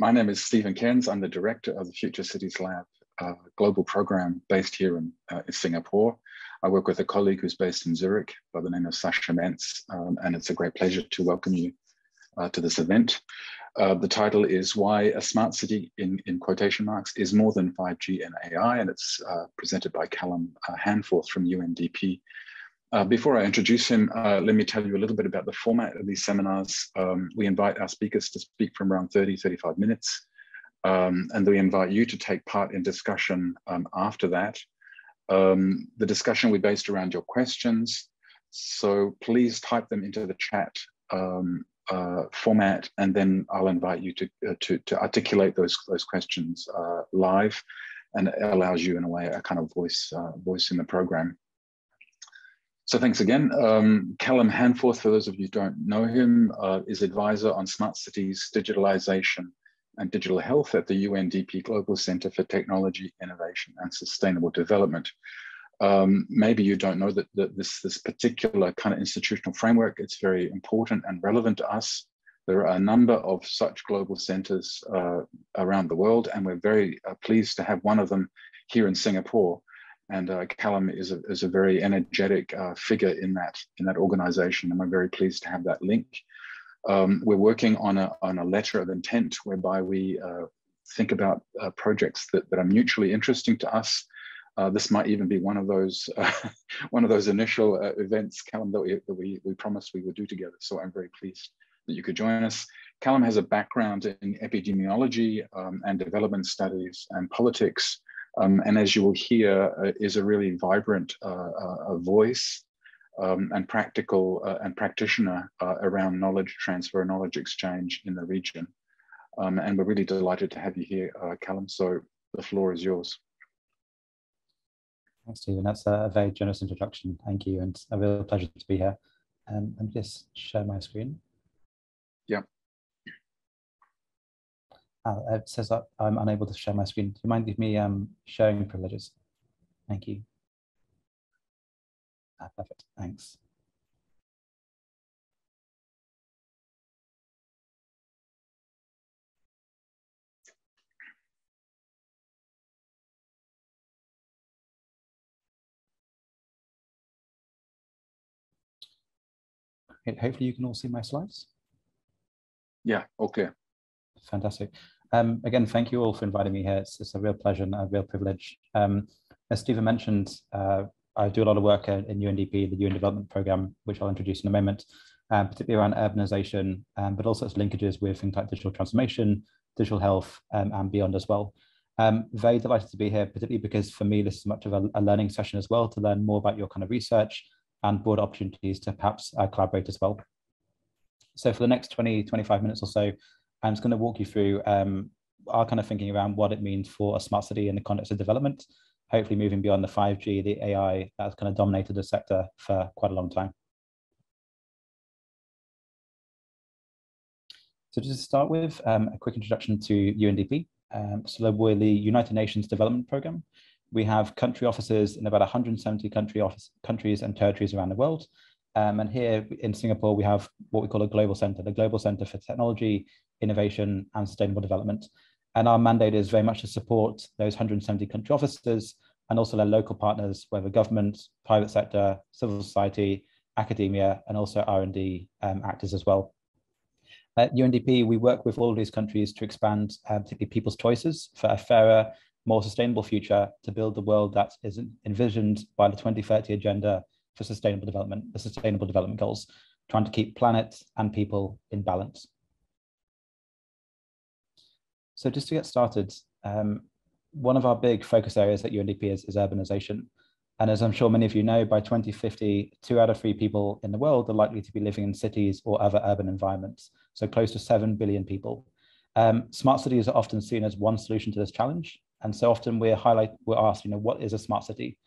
My name is Stephen Cairns. I'm the director of the Future Cities Lab uh, global program based here in, uh, in, Singapore. I work with a colleague who's based in Zurich by the name of Sacha Menz, um, and it's a great pleasure to welcome you uh, to this event. Uh, the title is Why a Smart City, in, in quotation marks, is more than 5G and AI, and it's uh, presented by Calum uh, Handforth from UNDP. Uh, before I introduce him, uh, let me tell you a little bit about the format of these seminars. Um, we invite our speakers to speak from around 30, 35 minutes, um, and we invite you to take part in discussion um, after that. Um, the discussion will be based around your questions, so please type them into the chat um, uh, format, and then I'll invite you to, uh, to, to, articulate those, those questions uh, live, and it allows you in a way a kind of voice, voice in the program. So thanks again. Um, Calum Handforth, for those of you who don't know him, uh, is advisor on smart cities, digitalization, and digital health at the UNDP Global Center for Technology, Innovation, and Sustainable Development. Um, maybe you don't know that, that, this, this particular kind of institutional framework, it's very important and relevant to us. There are a number of such global centers uh, around the world, and we're very uh, pleased to have one of them here in Singapore and uh, Calum is a, is a very energetic uh, figure in that in that organization, and we're very pleased to have that link. Um, we're working on a, on a letter of intent whereby we uh, think about uh, projects that, that are mutually interesting to us. Uh, this might even be one of those uh, one of those initial events, Calum, that we, that we, we promised we would do together. So I'm very pleased that you could join us. Calum has a background in epidemiology um, and development studies and politics. Um, and as you will hear, uh, is a really vibrant uh, uh voice um, and practical uh, and practitioner uh, around knowledge transfer, and knowledge exchange in the region. Um, and we're really delighted to have you here, Calum. So the floor is yours. Thanks, Stephen. That's a very generous introduction. Thank you, and a real pleasure to be here. Um, and just share my screen. Yeah. Uh, it says that I'm unable to share my screen. Do you mind giving me um, sharing privileges? Thank you. Ah, perfect, thanks. hopefully you can all see my slides. Yeah, okay. Fantastic. Um, again, thank you all for inviting me here. It's, it's a real pleasure and a real privilege. Um, as Stephen mentioned, uh, I do a lot of work in UNDP, the UN Development Programme, which I'll introduce in a moment, um, particularly around urbanization, um, but also its linkages with things like digital transformation, digital health, um, and beyond as well. Um, very delighted to be here, particularly because for me, this is much of a, a, learning session as well to learn more about your kind of research and broad opportunities to perhaps uh, collaborate as well. So for the next 20, 25 minutes or so, I'm just going to walk you through um, our kind of thinking around what it means for a smart city in the context of development, hopefully moving beyond the 5G, the AI that's kind of dominated the sector for quite a long time. So just to start with, um, a quick introduction to UNDP. Um, so we're the United Nations Development Programme. We have country offices in about 170 country office, countries and territories around the world. Um, and here in Singapore, we have what we call a global center, the Global Center for Technology, innovation, and sustainable development. And our mandate is very much to support those 170 country officers and also their local partners, whether government, private sector, civil society, academia, and also R&D um, actors as well. At UNDP, we work with all of these countries to expand uh, particularly people's choices for a fairer, more sustainable future to build the world that is envisioned by the 2030 Agenda for Sustainable Development, the Sustainable Development Goals, trying to keep planet and people in balance. So just to get started, um, one of our big focus areas at UNDP is, is urbanization. And as I'm sure many of you know, by 2050, two out of three people in the world are likely to be living in cities or other urban environments. So close to 7 billion people. Um, smart cities are often seen as one solution to this challenge. And so often we're highlight, we're asked, you know, what is a smart city?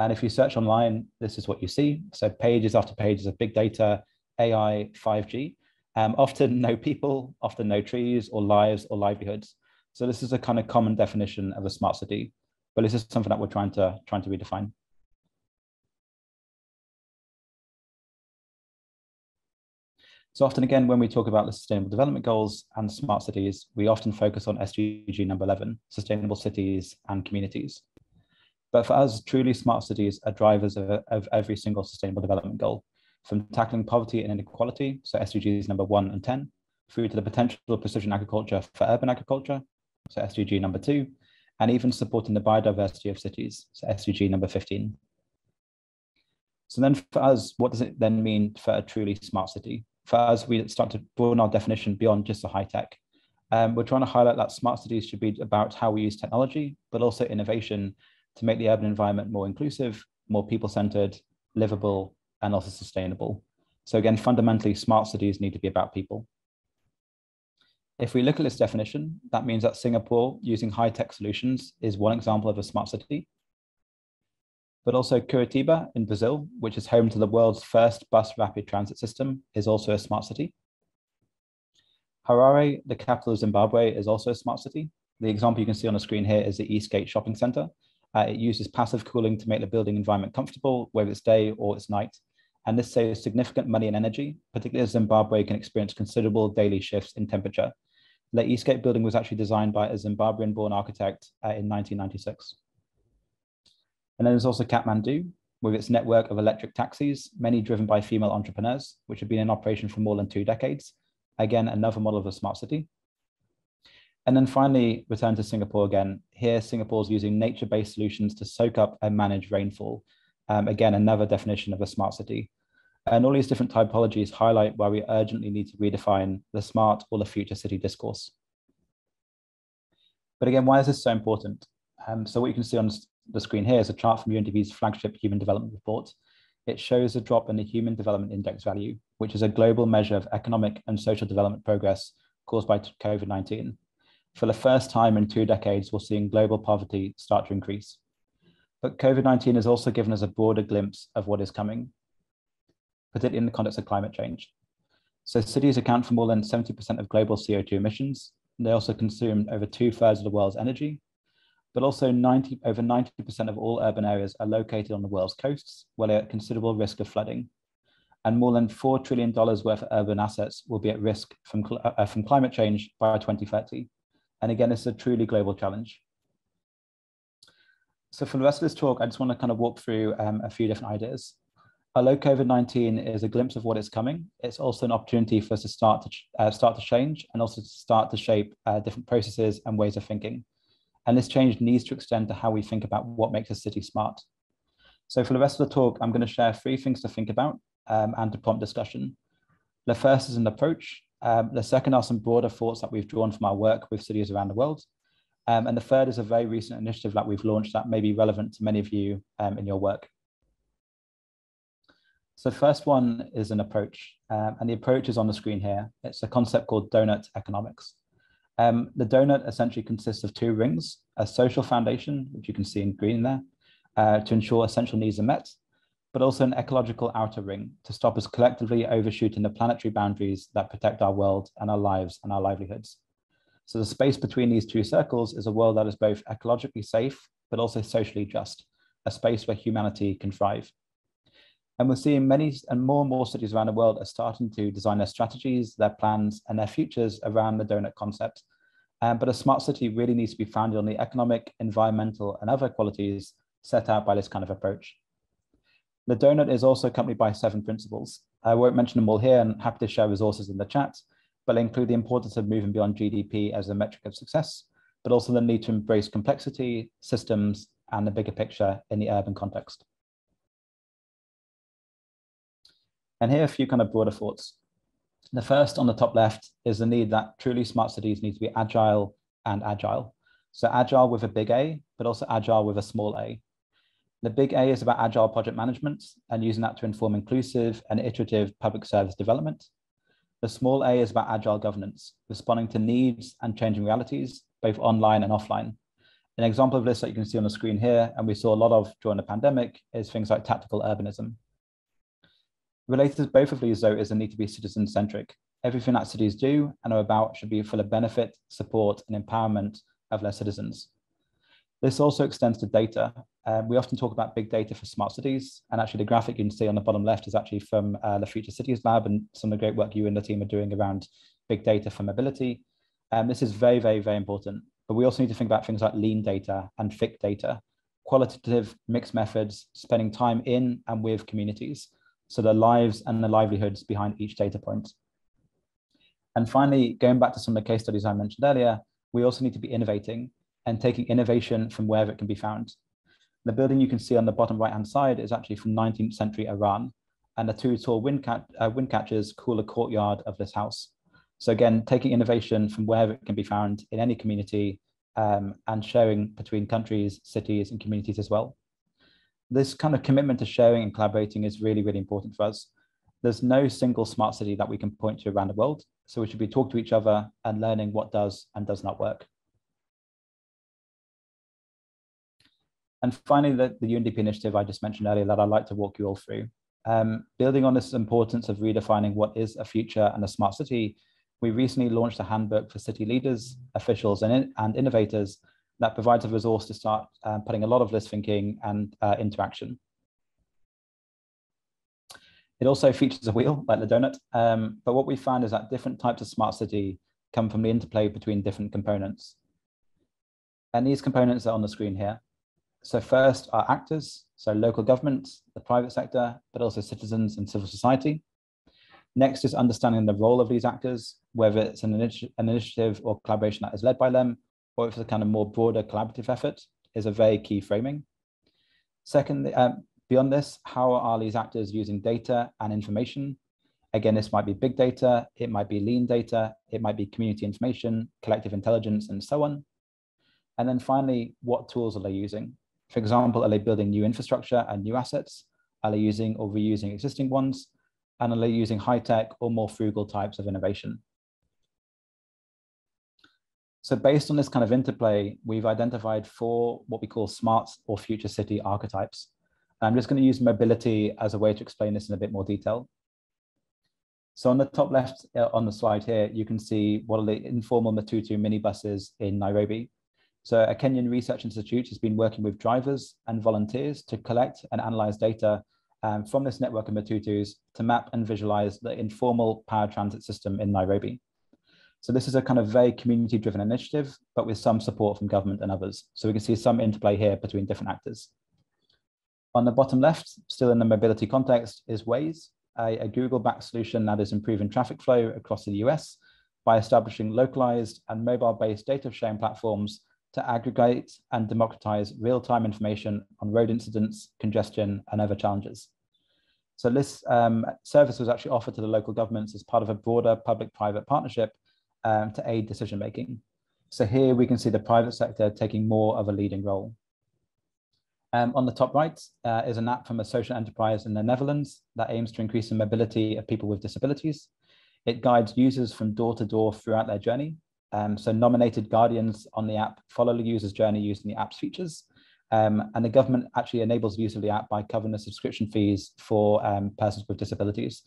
And if you search online, this is what you see. So pages after pages of big data, AI, 5G. Um, often no people, often no trees or lives or livelihoods. So this is a kind of common definition of a smart city, but this is something that we're trying to trying to redefine. So often again, when we talk about the Sustainable Development Goals and smart cities, we often focus on SDG number 11, sustainable cities and communities. But for us, truly smart cities are drivers of, of every single sustainable development goal, from tackling poverty and inequality, so SDGs number one and 10, through to the potential of precision agriculture for urban agriculture, so SDG number two, and even supporting the biodiversity of cities, so SDG number 15. So then for us, what does it then mean for a truly smart city? For us, we start to broaden our definition beyond just the high tech. Um, we're trying to highlight that smart cities should be about how we use technology, but also innovation to make the urban environment more inclusive, more people-centered, livable, and also sustainable. So again, fundamentally, smart cities need to be about people. If we look at this definition, that means that Singapore using high-tech solutions is one example of a smart city. But also Curitiba in Brazil, which is home to the world's first bus rapid transit system, is also a smart city. Harare, the capital of Zimbabwe, is also a smart city. The example you can see on the screen here is the Eastgate Shopping Center, uh, it uses passive cooling to make the building environment comfortable, whether it's day or it's night. And this saves significant money and energy, particularly as Zimbabwe can experience considerable daily shifts in temperature. The Eastgate building was actually designed by a Zimbabwean-born architect uh, in 1996. And then there's also Kathmandu, with its network of electric taxis, many driven by female entrepreneurs, which have been in operation for more than two decades. Again, another model of a smart city. And then finally, return to Singapore again. Here, Singapore is using nature-based solutions to soak up and manage rainfall. Um, again, another definition of a smart city. And all these different typologies highlight why we urgently need to redefine the smart or the future city discourse. But again, why is this so important? Um, so what you can see on the screen here is a chart from UNDP's flagship Human Development Report. It shows a drop in the Human Development Index value, which is a global measure of economic and social development progress caused by COVID-19 for the first time in two decades, we're seeing global poverty start to increase. But COVID-19 has also given us a broader glimpse of what is coming, particularly in the context of climate change. So cities account for more than 70% of global CO2 emissions. They also consume over two thirds of the world's energy, but also 90, over 90% of all urban areas are located on the world's coasts, where they're at considerable risk of flooding. And more than $4 trillion worth of urban assets will be at risk from, uh, from climate change by 2030. And again, it's a truly global challenge. So for the rest of this talk, I just want to kind of walk through um, a few different ideas. Although COVID-19 is a glimpse of what is coming, it's also an opportunity for us to start to uh, start to change and also to start to shape uh, different processes and ways of thinking. And this change needs to extend to how we think about what makes a city smart. So for the rest of the talk, I'm going to share three things to think about um, and to prompt discussion. The first is an approach, um, the second are some broader thoughts that we've drawn from our work with cities around the world. Um, and the third is a very recent initiative that we've launched that may be relevant to many of you um, in your work. So first one is an approach, um, and the approach is on the screen here. It's a concept called donut economics. Um, the donut essentially consists of two rings, a social foundation, which you can see in green there, uh, to ensure essential needs are met, but also an ecological outer ring to stop us collectively overshooting the planetary boundaries that protect our world and our lives and our livelihoods. So the space between these two circles is a world that is both ecologically safe, but also socially just, a space where humanity can thrive. And we're seeing many and more and more cities around the world are starting to design their strategies, their plans, and their futures around the donut concept. Um, but a smart city really needs to be founded on the economic, environmental, and other qualities set out by this kind of approach. The donut is also accompanied by seven principles. I won't mention them all here and happy to share resources in the chat, but they include the importance of moving beyond GDP as a metric of success, but also the need to embrace complexity, systems, and the bigger picture in the urban context. And here are a few kind of broader thoughts. The first on the top left is the need that truly smart cities need to be agile and agile. So agile with a big A, but also agile with a small a. The big A is about agile project management and using that to inform inclusive and iterative public service development. The small a is about agile governance, responding to needs and changing realities, both online and offline. An example of this that you can see on the screen here, and we saw a lot of during the pandemic, is things like tactical urbanism. Related to both of these, though, is the need to be citizen centric. Everything that cities do and are about should be for the benefit, support, and empowerment of their citizens. This also extends to data. Um, we often talk about big data for smart cities, and actually the graphic you can see on the bottom left is actually from uh, the Future Cities Lab and some of the great work you and the team are doing around big data for mobility. Um, this is very, very, very important, but we also need to think about things like lean data and thick data, qualitative mixed methods, spending time in and with communities, so the lives and the livelihoods behind each data point. And finally, going back to some of the case studies I mentioned earlier, we also need to be innovating and taking innovation from wherever it can be found. The building you can see on the bottom right-hand side is actually from 19th century Iran, and the two tall wind, cat, uh, wind catchers cool the courtyard of this house. So again, taking innovation from wherever it can be found in any community um, and sharing between countries, cities, and communities as well. This kind of commitment to sharing and collaborating is really, really important for us. There's no single smart city that we can point to around the world. So we should be talking to each other and learning what does and does not work. And finally, the, the UNDP initiative I just mentioned earlier that I'd like to walk you all through. Um, building on this importance of redefining what is a future and a smart city, we recently launched a handbook for city leaders, officials, and, in, and innovators that provides a resource to start uh, putting a lot of this thinking and uh, interaction. It also features a wheel like the donut, um, but what we found is that different types of smart city come from the interplay between different components. And these components are on the screen here. So first are actors, so local governments, the private sector, but also citizens and civil society. Next is understanding the role of these actors, whether it's an, initi an initiative or collaboration that is led by them, or if it's a kind of more broader collaborative effort, is a very key framing. Second, um, beyond this, how are these actors using data and information? Again, this might be big data, it might be lean data, it might be community information, collective intelligence, and so on. And then finally, what tools are they using? For example, are they building new infrastructure and new assets? Are they using or reusing existing ones? and are they using high-tech or more frugal types of innovation. So based on this kind of interplay, we've identified four what we call smart or future city archetypes. I'm just going to use mobility as a way to explain this in a bit more detail. So on the top left uh, on the slide here, you can see what are the informal Matatu minibuses in Nairobi. So a Kenyan research institute has been working with drivers and volunteers to collect and analyze data um, from this network of Matatus to map and visualize the informal paratransit system in Nairobi. So this is a kind of very community driven initiative, but with some support from government and others. So we can see some interplay here between different actors. On the bottom left, still in the mobility context, is Waze, a, a Google-backed solution that is improving traffic flow across the US by establishing localized and mobile-based data sharing platforms to aggregate and democratize real-time information on road incidents, congestion, and other challenges. So this um, service was actually offered to the local governments as part of a broader public-private partnership um, to aid decision-making. So here we can see the private sector taking more of a leading role. Um, on the top right uh, is an app from a social enterprise in the Netherlands that aims to increase the mobility of people with disabilities. It guides users from door to door throughout their journey um, so nominated guardians on the app follow the user's journey using the app's features. Um, and the government actually enables the use of the app by covering the subscription fees for um, persons with disabilities.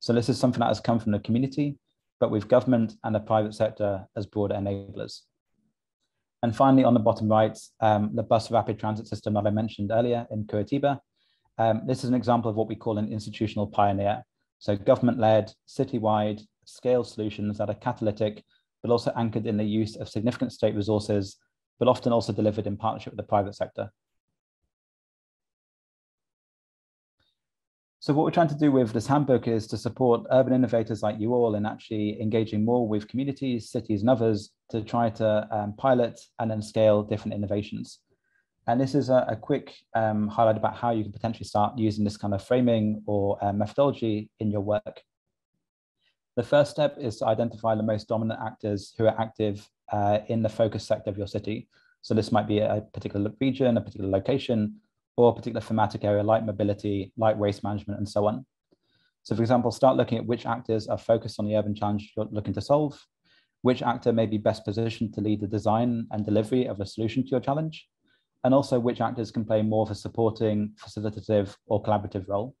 So this is something that has come from the community, but with government and the private sector as broader enablers. And finally, on the bottom right, um, the bus rapid transit system that I mentioned earlier in Curitiba. Um, this is an example of what we call an institutional pioneer. So government-led, citywide, scale solutions that are catalytic but also anchored in the use of significant state resources, but often also delivered in partnership with the private sector. So what we're trying to do with this handbook is to support urban innovators like you all in actually engaging more with communities, cities, and others to try to um, pilot and then scale different innovations. And this is a, a quick um, highlight about how you can potentially start using this kind of framing or uh, methodology in your work. The first step is to identify the most dominant actors who are active uh, in the focus sector of your city. So this might be a particular region, a particular location, or a particular thematic area like mobility, like waste management, and so on. So for example, start looking at which actors are focused on the urban challenge you're looking to solve, which actor may be best positioned to lead the design and delivery of a solution to your challenge, and also which actors can play more of a supporting, facilitative, or collaborative role.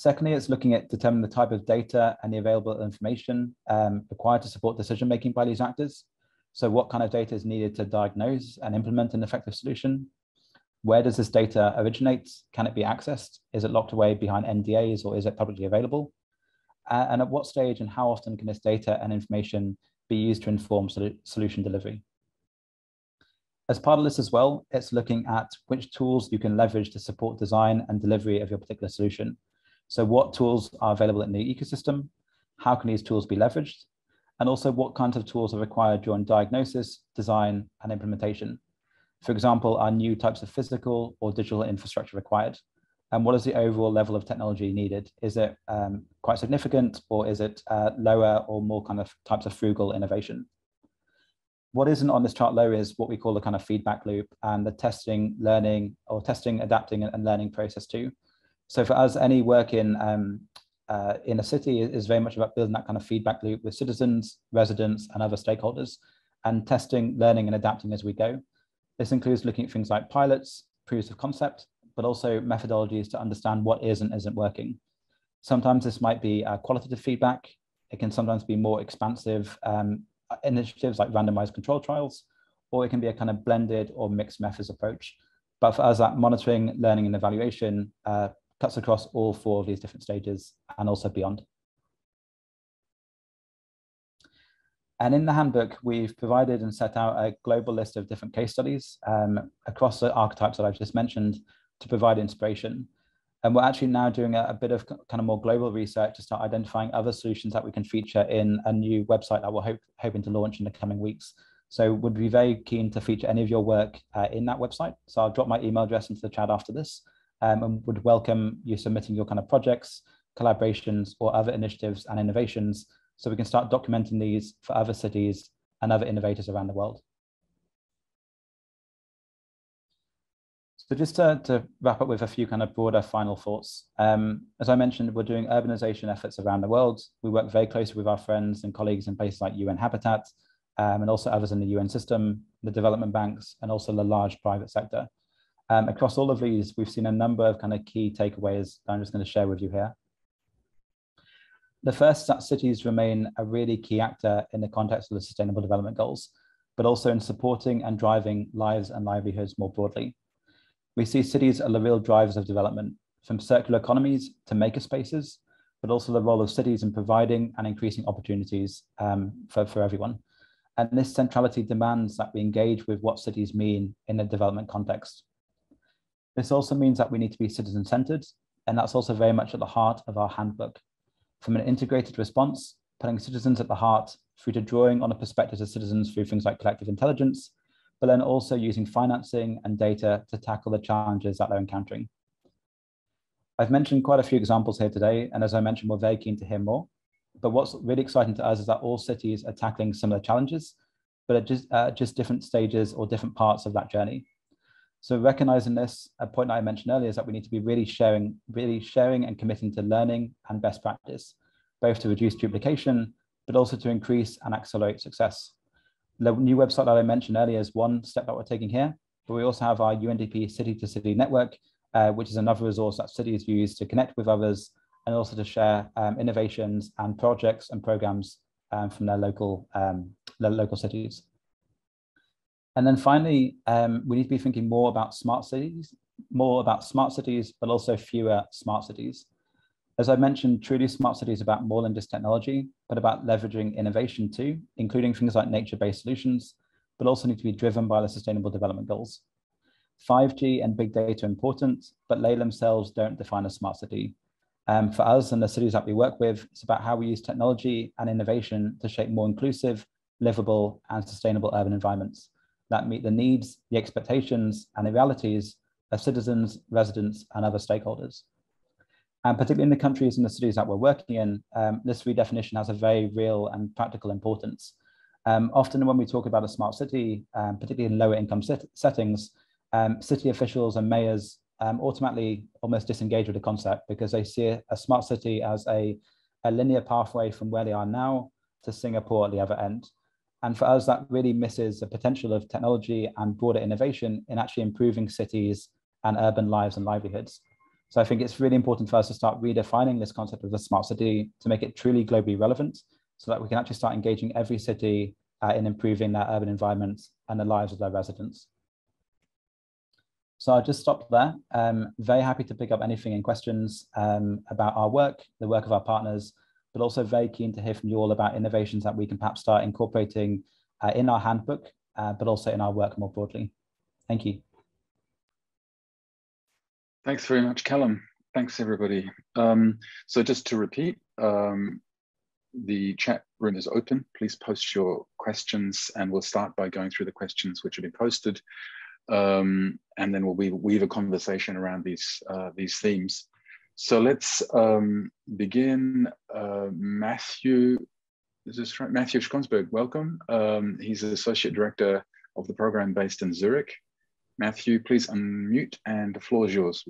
Secondly, it's looking at determining the type of data and the available information um, required to support decision making by these actors. So what kind of data is needed to diagnose and implement an effective solution? Where does this data originate? Can it be accessed? Is it locked away behind NDAs or is it publicly available? Uh, and at what stage and how often can this data and information be used to inform sol solution delivery? As part of this as well, it's looking at which tools you can leverage to support design and delivery of your particular solution. So what tools are available in the ecosystem? How can these tools be leveraged? And also what kinds of tools are required during diagnosis, design, and implementation? For example, are new types of physical or digital infrastructure required? And what is the overall level of technology needed? Is it um, quite significant or is it uh, lower or more kind of types of frugal innovation? what isn't on this chart lower is what we call the kind of feedback loop and the testing, learning, or testing, adapting, and learning process too. So for us, any work in um, uh, in a city is very much about building that kind of feedback loop with citizens, residents, and other stakeholders, and testing, learning, and adapting as we go. This includes looking at things like pilots, proofs of concept, but also methodologies to understand what is and isn't working. Sometimes this might be uh, qualitative feedback. It can sometimes be more expansive um, initiatives like randomized control trials, or it can be a kind of blended or mixed methods approach. But for us, that monitoring, learning, and evaluation uh, cuts across all four of these different stages and also beyond. And in the handbook, we've provided and set out a global list of different case studies um, across the archetypes that I've just mentioned to provide inspiration. And we're actually now doing a, a, bit of kind of more global research to start identifying other solutions that we can feature in a new website that we're hope, hoping to launch in the coming weeks. So would be very keen to feature any of your work uh, in that website. So I'll drop my email address into the chat after this um, and would welcome you submitting your kind of projects, collaborations, or other initiatives and innovations so we can start documenting these for other cities and other innovators around the world. So just to, to, wrap up with a few kind of broader final thoughts. Um, as I mentioned, we're doing urbanization efforts around the world. We work very closely with our friends and colleagues in places like UN Habitat um, and also others in the UN system, the development banks, and also the large private sector. Um, across all of these, we've seen a number of kind of key takeaways that I'm just going to share with you here. The first that cities remain a really key actor in the context of the Sustainable Development Goals, but also in supporting and driving lives and livelihoods more broadly. We see cities are the real drivers of development, from circular economies to maker spaces, but also the role of cities in providing and increasing opportunities um, for, for everyone. And this centrality demands that we engage with what cities mean in a development context. This also means that we need to be citizen-centered, and that's also very much at the heart of our handbook. From an integrated response, putting citizens at the heart through to drawing on a perspective of citizens through things like collective intelligence, but then also using financing and data to tackle the challenges that they're encountering. I've mentioned quite a few examples here today, and as I mentioned, we're very keen to hear more. But what's really exciting to us is that all cities are tackling similar challenges, but at just, uh, just different stages or different parts of that journey. So recognizing this, a point I mentioned earlier is that we need to be really sharing, really sharing and committing to learning and best practice, both to reduce duplication, but also to increase and accelerate success. The new website that I mentioned earlier is one step that we're taking here, but we also have our UNDP City to City Network, uh, which is another resource that cities use to connect with others and also to share um, innovations and projects and programs um, from their local, um, their local cities. And then finally, um, we need to be thinking more about smart cities, more about smart cities, but also fewer smart cities. As I mentioned, truly smart cities about more than just technology, but about leveraging innovation too, including things like nature-based solutions, but also need to be driven by the sustainable development goals. 5G and big data are important, but they themselves don't define a smart city. Um, for us and the cities that we work with, it's about how we use technology and innovation to shape more inclusive, livable, and sustainable urban environments that meet the needs, the expectations, and the realities of citizens, residents, and other stakeholders. And particularly in the countries and the cities that we're working in, um, this redefinition has a very real and practical importance. Um, often when we talk about a smart city, um, particularly in lower income set settings, um, city officials and mayors um, automatically almost disengage with the concept because they see a smart city as a, a linear pathway from where they are now to Singapore at the other end. And for us, that really misses the potential of technology and broader innovation in actually improving cities and urban lives and livelihoods. So I think it's really important for us to start redefining this concept of the smart city to make it truly globally relevant so that we can actually start engaging every city uh, in improving their urban environments and the lives of their residents. So I'll just stop there. Um, very happy to pick up anything in questions um, about our work, the work of our partners, but also very keen to hear from you all about innovations that we can perhaps start incorporating uh, in our handbook, uh, but also in our work more broadly. Thank you. Thanks very much, Calum. Thanks, everybody. Um, so just to repeat, um, the chat room is open. Please post your questions and we'll start by going through the questions which have been posted. Um, and then we'll weave, a conversation around these, uh, these themes. So let's um, begin. Uh, Matthew, is this right? Matthew Skjonsberg, welcome. Um, he's Associate Director of the program based in Zurich. Matthew, please unmute and the floor is yours.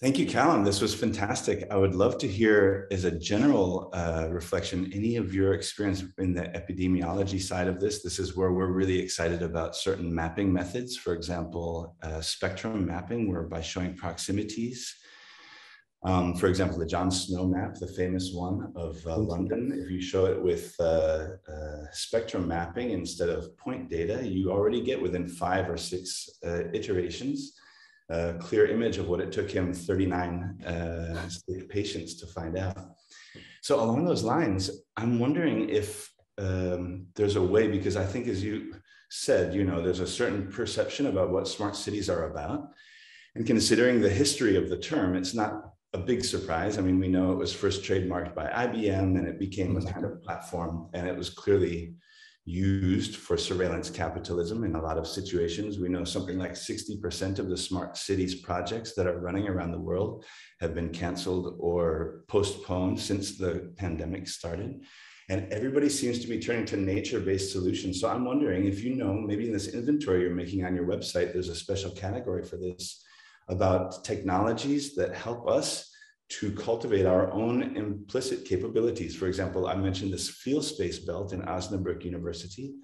Thank you, Calum. This was fantastic. I would love to hear, as a general uh, reflection, any of your experience in the epidemiology side of this. This is where we're really excited about certain mapping methods. For example, uh, spectrum mapping, where by showing proximities, um, for example, the John Snow map, the famous one of uh, London, if you show it with uh, uh, spectrum mapping instead of point data, you already get within five or six uh, iterations a clear image of what it took him 39 uh, patients to find out. So along those lines, I'm wondering if um, there's a way, because I think as you said, you know, there's a certain perception about what smart cities are about. And considering the history of the term, it's not a big surprise. I mean, we know it was first trademarked by IBM and it became a kind of platform and it was clearly used for surveillance capitalism in a lot of situations. We know something like 60% of the smart cities projects that are running around the world have been canceled or postponed since the pandemic started. And everybody seems to be turning to nature based solutions. So I'm wondering if you know, maybe in this inventory you're making on your website, there's a special category for this about technologies that help us to cultivate our own implicit capabilities. For example, I mentioned this feelSpace belt in Osnabrück University.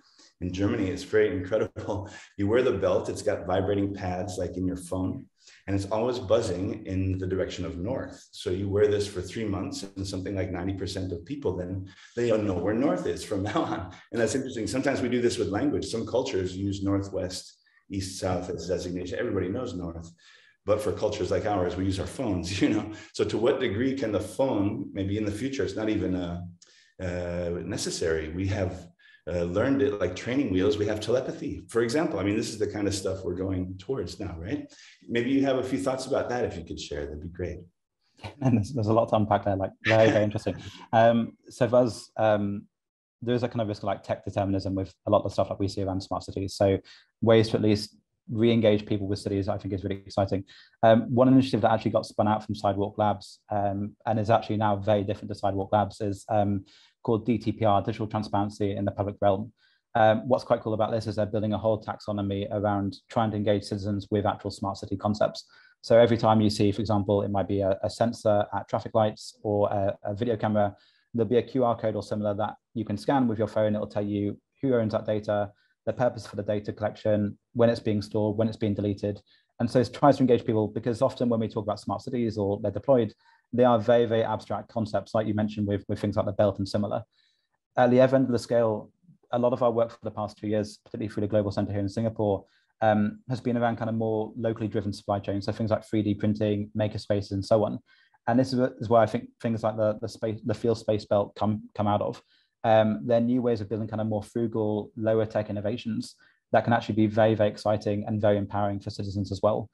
In Germany, it's very incredible. You wear the belt, it's got vibrating pads like in your phone, and it's always buzzing in the direction of north. So you wear this for three months, and something like 90% of people then they don't know where north is from now on. And that's interesting. Sometimes we do this with language. Some cultures use northwest, east, south as designation. Everybody knows north but for cultures like ours we use our phones you know? So to what degree can the phone maybe in the future it's not even uh, uh, necessary. We have uh, learned it like training wheels we have telepathy. For example i mean this is the kind of stuff we're going towards now right? Maybe you have a few thoughts about that if you could share that'd be great. And there's, there's a lot to unpack there like very very interesting. Um, so for us um, there's a kind of risk of like tech determinism with a lot of the stuff that we see around smart cities. So ways to at least re-engage people with studies, I think is really exciting. Um, one initiative that actually got spun out from Sidewalk Labs um, and is actually now very different to Sidewalk Labs is um, called DTPR, Digital Transparency in the Public Realm. Um, what's quite cool about this is they're building a whole taxonomy around trying to engage citizens with actual smart city concepts. So every time you see, for example, it might be a, a sensor at traffic lights or a, a video camera, there'll be a QR code or similar that you can scan with your phone. It'll tell you who owns that data, the purpose for the data collection, when it's being stored, when it's being deleted. And so it tries to engage people because often when we talk about smart cities or they're deployed, they are very, very abstract concepts, like you mentioned with, with things like the belt and similar. At the other end of the scale, a lot of our work for the past two years, particularly through the Global Center here in Singapore, um, has been around kind of more locally driven supply chains. So things like 3D printing, maker spaces, and so on. And this is, is where I think things like the, the space, the feelSpace belt come, come out of um, they're new ways of building kind of more frugal, lower tech innovations that can actually be very, very exciting and very empowering for citizens as well.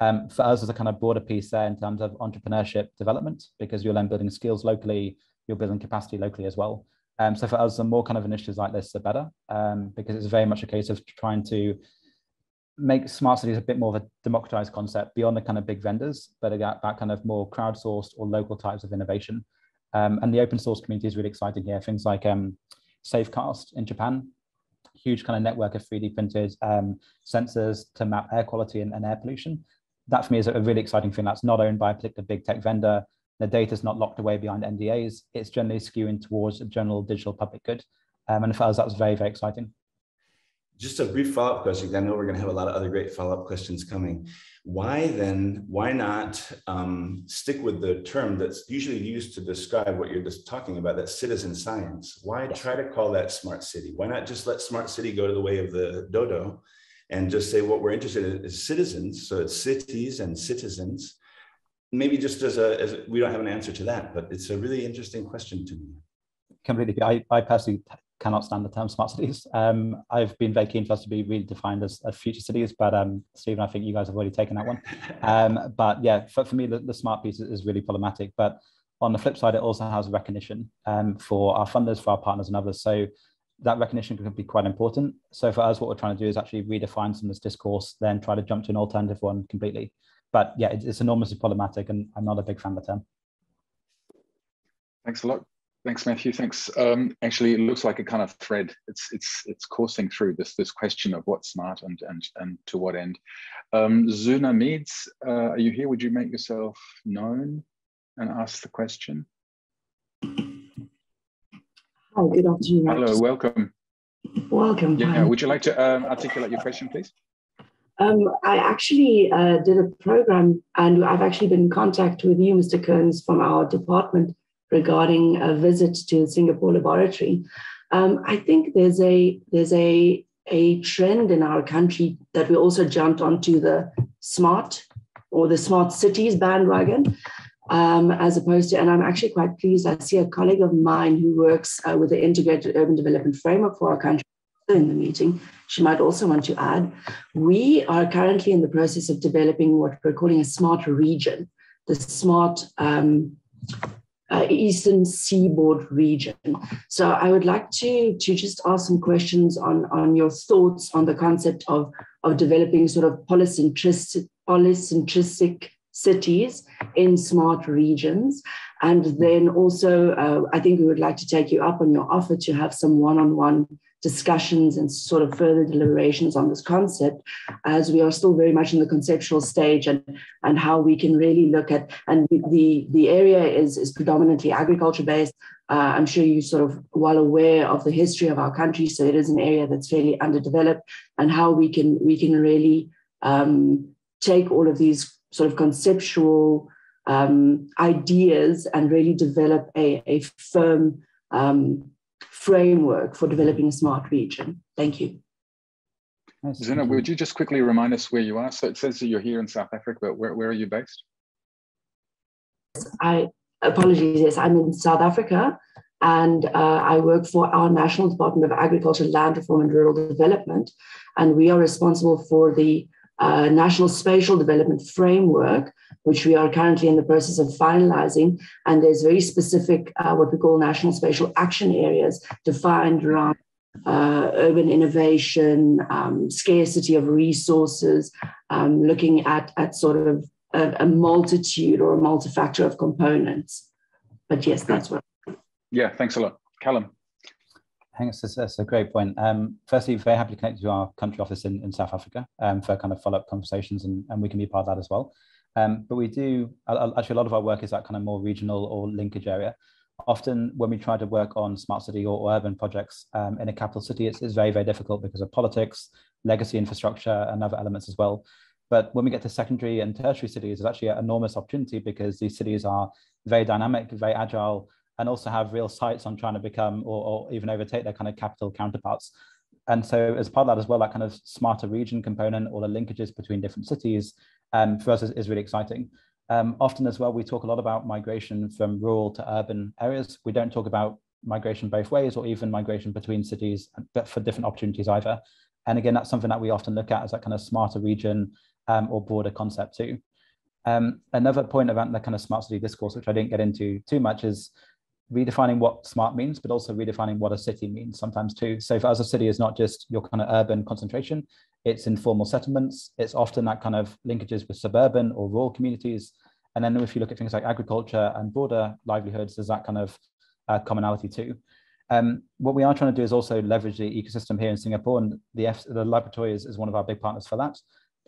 Um, for us, as a kind of broader piece there in terms of entrepreneurship development, because you're then building skills locally, you're building capacity locally as well. Um, so for us, the more kind of initiatives like this, the better, um, because it's very much a case of trying to make smart cities a bit more of a democratized concept beyond the kind of big vendors, but that kind of more crowdsourced or local types of innovation. Um, and the open source community is really exciting here. Things like um, Safecast in Japan, huge kind of network of 3D printed um, sensors to map air quality and, and, air pollution. That for me is a really exciting thing that's not owned by a particular big tech vendor. The data is not locked away behind NDAs. It's generally skewing towards a general digital public good. Um, and for us, that was very, very exciting. Just a brief follow-up question. I know we're going to have a lot of other great follow-up questions coming. Why then, why not um, stick with the term that's usually used to describe what you're just talking about, that citizen science? Why try to call that smart city? Why not just let smart city go to the way of the dodo and just say what we're interested in is citizens, so it's cities and citizens. Maybe just as a, as a, we don't have an answer to that, but it's a really interesting question to me. Completely. I, I personally cannot stand the term smart cities. Um, I've been very keen for us to be redefined as, as future cities, but um, Stephen, I think you guys have already taken that one. Um, but yeah, for, for me, the, the smart piece is really problematic. But on the flip side, it also has recognition um, for our funders, for our partners and others. So that recognition can be quite important. So for us, what we're trying to do is actually redefine some of this discourse, then try to jump to an alternative one completely. But yeah, it's, it's enormously problematic and I'm not a big fan of the term. Thanks a lot. Thanks, Matthew. Thanks. Um, actually, it looks like a kind of thread. It's it's it's coursing through this this question of what's smart and and and to what end. Um, Zuna Meads, uh, are you here? Would you make yourself known and ask the question? Hi, good afternoon. Hello, welcome. Welcome. Yeah, would you like to um, articulate your question, please? Um, I actually uh, did a program, and I've actually been in contact with you, Mr. Cairns, from our department regarding a visit to the Singapore laboratory. Um, I think there's a there's a a trend in our country that we also jumped onto the smart or the smart cities bandwagon um, as opposed to, and I'm actually quite pleased. I see a colleague of mine who works uh, with the Integrated Urban Development Framework for our country in the meeting. She might also want to add. We are currently in the process of developing what we're calling a smart region, the smart um, uh, Eastern Seaboard region. So I would like to, to just ask some questions on, on your thoughts on the concept of, of developing sort of polycentric, polycentristic cities in smart regions. And then also, uh, I think we would like to take you up on your offer to have some one on one discussions and sort of further deliberations on this concept as we are still very much in the conceptual stage and, and how we can really look at and the the area is is predominantly agriculture based. Uh, i'm sure you're sort of well aware of the history of our country so it is an area that's fairly underdeveloped and how we can we can really um, take all of these sort of conceptual um, ideas and really develop a, a firm um, framework for developing a smart region. Thank you. Zuna, would you just quickly remind us where you are? So it says that you're here in South Africa, but where, where are you based? I apologies. Yes, I'm in South Africa, and uh, I work for our National Department of Agriculture, Land Reform and Rural Development, and we are responsible for the uh, National Spatial Development Framework, which we are currently in the process of finalizing. And there's very specific, uh, what we call national spatial action areas defined around uh, urban innovation, um, scarcity of resources, um, looking at, at sort of a, a, multitude or a multifactor of components. But yes, that's what. Yeah, thanks a lot. Calum. Thanks, that's, that's a great point. Um, firstly, very happy to connect to our country office in, in South Africa um, for kind of follow-up conversations and, and we can be part of that as well. Um, but we do, actually a lot of our work is that kind of more regional or linkage area. Often when we try to work on smart city or, or urban projects um, in a capital city, it's, it's very, very difficult because of politics, legacy infrastructure and other elements as well. But when we get to secondary and tertiary cities, it's actually an enormous opportunity because these cities are very dynamic, very agile, and also have real sights on trying to become or, or even overtake their kind of capital counterparts. And so as part of that as well, that kind of smarter region component or the linkages between different cities um, for us is, is really exciting. Um, often as well, we talk a lot about migration from rural to urban areas. We don't talk about migration both ways or even migration between cities, but for different opportunities either. And again, that's something that we often look at as that kind of smarter region um, or broader concept too. Um, another point about the kind of smart city discourse, which I didn't get into too much, is redefining what smart means, but also redefining what a city means sometimes too. So for us, a city is not just your kind of urban concentration, it's informal settlements. It's often that kind of linkages with suburban or rural communities. And then if you look at things like agriculture and broader livelihoods, there's that kind of uh, commonality too. Um, what we are trying to do is also leverage the ecosystem here in Singapore, and the, F the laboratory is, is one of our big partners for that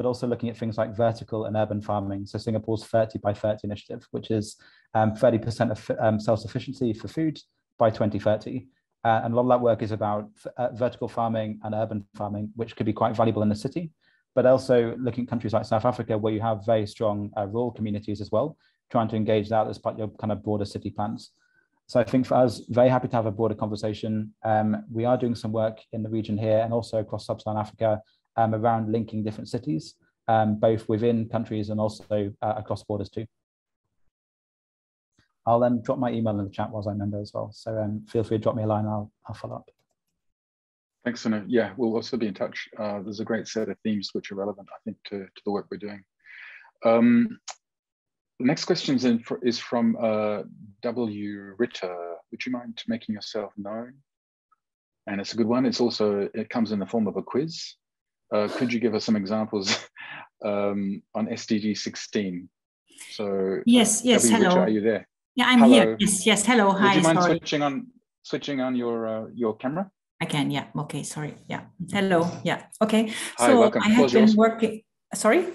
but also looking at things like vertical and urban farming. So Singapore's 30 by 30 initiative, which is um, 30% of um, self-sufficiency for food by 2030. Uh, and a lot of that work is about uh, vertical farming and urban farming, which could be quite valuable in the city, but also looking at countries like South Africa, where you have very strong uh, rural communities as well, trying to engage that as part of your kind of broader city plans. So I think for us, very happy to have a broader conversation. Um, we are doing some work in the region here and also across sub-Saharan Africa um, around linking different cities, um, both within countries and also uh, across borders too. I'll then drop my email in the chat while I remember as well. So um, feel free to drop me a line. I'll, I'll follow up. Thanks, Sonu. Yeah, we'll also be in touch. Uh, there's a great set of themes which are relevant, I think, to, to the work we're doing. Um, the next question is, in, is from uh, W. Ritter. Would you mind making yourself known? And it's a good one. It's also, it comes in the form of a quiz. Uh, could you give us some examples um, on SDG 16? So yes, yes, w. hello. Are you there? Yeah, I'm Hello. here. Yes, yes. Hello. Hi. Would you mind sorry. switching on switching on your uh, your camera? I can. Yeah. Okay. Sorry. Yeah. Hello. Yeah. Okay. Hi, so welcome. I have been yours. working. Sorry.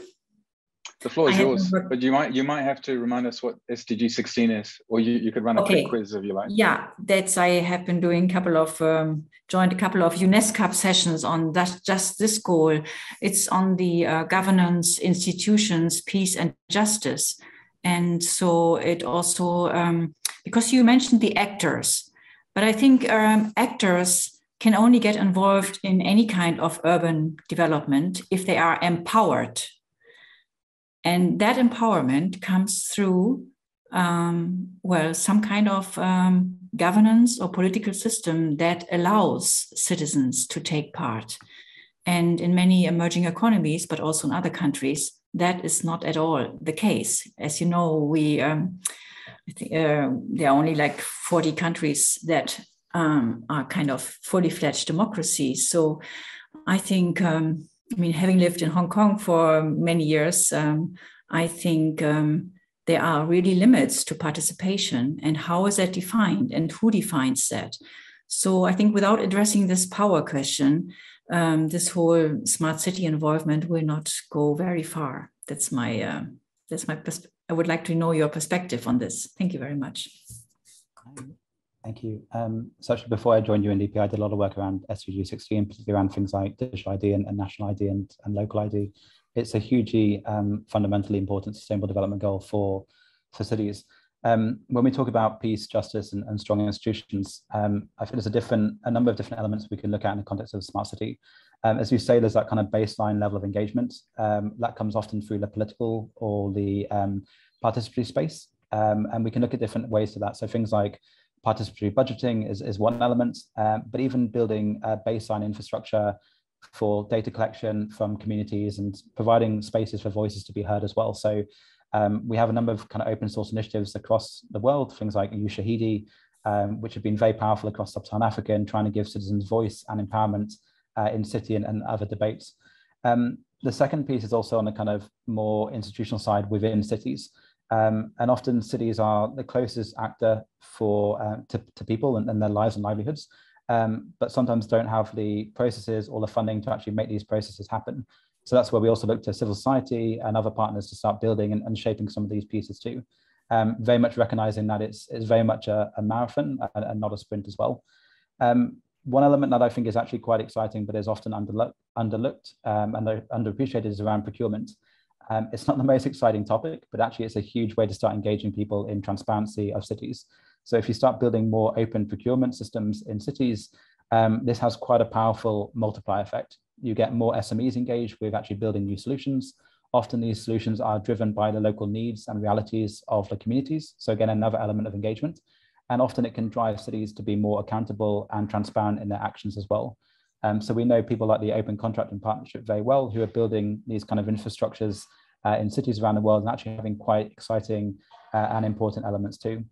The floor is yours, but you might you might have to remind us what SDG 16 is, or you, you could run a Okay. quick quiz if you like. Yeah, that's I have been doing a couple of um, joined a couple of UNESCO sessions on that just this goal. It's on the uh, governance, institutions, peace, and justice. And so it also um, because you mentioned the actors, but I think um, actors can only get involved in any kind of urban development if they are empowered. And that empowerment comes through um, well, some kind of um, governance or political system that allows citizens to take part. And in many emerging economies, but also in other countries, that is not at all the case. As you know, we um, think, uh, there are only like 40 countries that um, are kind of fully fledged democracies. So I think, um, I mean, having lived in Hong Kong for many years, um, I think um, there are really limits to participation. And how is that defined? And who defines that? So i think without addressing this power question um, this whole smart city involvement will not go very far. That's my uh, that's my i would like to know your perspective on this. Thank you very much Thank you. Um, so actually, before I joined UNDP, I did a lot of work around SDG 16, particularly around things like digital ID and, and national ID and, and local ID. It's a hugely um, fundamentally important sustainable development goal for, for cities. Um, when we talk about peace, justice, and, and strong institutions, um, I think there's a different, a number of different elements we can look at in the context of a smart city. Um, as you say, there's that kind of baseline level of engagement um, that comes often through the political or the participatory space, and we can look at different ways to that. So things like participatory budgeting is, is one element, um, but even building a baseline infrastructure for data collection from communities and providing spaces for voices to be heard as well. So um, we have a number of kind of open source initiatives across the world, things like Ushahidi, um, which have been very powerful across sub-Saharan Africa and trying to give citizens voice and empowerment uh, in city and, and other debates. Um, the second piece is also on the kind of more institutional side within cities. Um, and often cities are the closest actor for uh, to, to people and, and, their lives and livelihoods, um, but sometimes don't have the processes or the funding to actually make these processes happen. So that's where we also look to civil society and other partners to start building and, and shaping some of these pieces too. Um, very much recognizing that it's, it's very much a, a marathon and, and, not a sprint as well. Um, one element that I think is actually quite exciting, but is often underlooked, underlooked um, and underappreciated is around procurement. Um, it's not the most exciting topic, but actually it's a huge way to start engaging people in transparency of cities. So if you start building more open procurement systems in cities, um, this has quite a powerful multiplier effect. You get more SMEs engaged with actually building new solutions. Often these solutions are driven by the local needs and realities of the communities. So again, another element of engagement. And often it can drive cities to be more accountable and transparent in their actions as well. Um, so we know people like the Open Contracting Partnership very well, who are building these kind of infrastructures uh, in cities around the world and actually having quite exciting uh, and important elements too.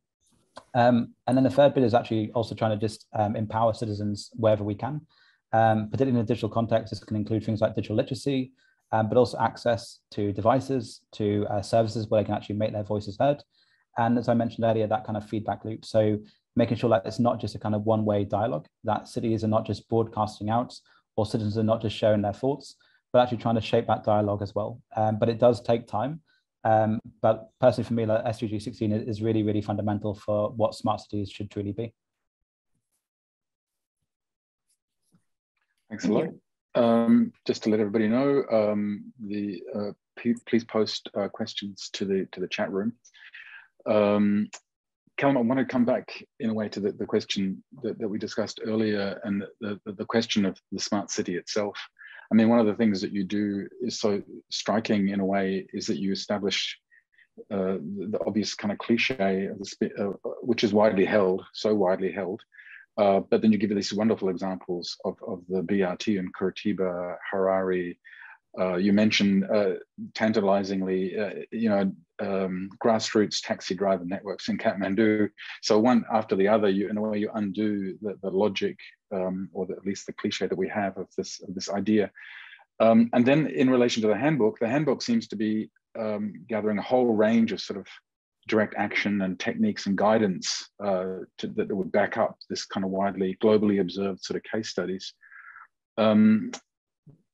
Um, and then the third bit is actually also trying to just um, empower citizens wherever we can. Um, particularly in the digital context, this can include things like digital literacy, um, but also access to devices, to uh, services where they can actually make their voices heard. And as I mentioned earlier, that kind of feedback loop. So making sure that it's not just a kind of one-way dialogue, that cities are not just broadcasting out or citizens are not just sharing their thoughts, but actually trying to shape that dialogue as well. Um, but it does take time. Um, but personally for me, like SDG 16 is really, really fundamental for what smart cities should truly be. Thanks a lot. Um, just to let everybody know, um, the uh, please post uh, questions to the to the chat room. Um, Calum, I want to come back in a way to the, the question that, that we discussed earlier and the, the, the question of the smart city itself. I mean, one of the things that you do is so striking in a way is that you establish uh, the, obvious kind of cliche, of uh, which is widely held, so widely held. Uh, but then you give these wonderful examples of, of the BRT in Curitiba, Harare, uh, you mentioned uh, tantalizingly, uh, you know, um, grassroots taxi driver networks in Kathmandu. So one after the other, you in a way you undo the, the logic, um, or the, at least the cliche that we have of this of this idea. Um, and then in relation to the handbook, the handbook seems to be um, gathering a whole range of sort of direct action and techniques and guidance uh, to, that would back up this kind of widely globally observed sort of case studies. Um,